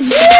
Woo!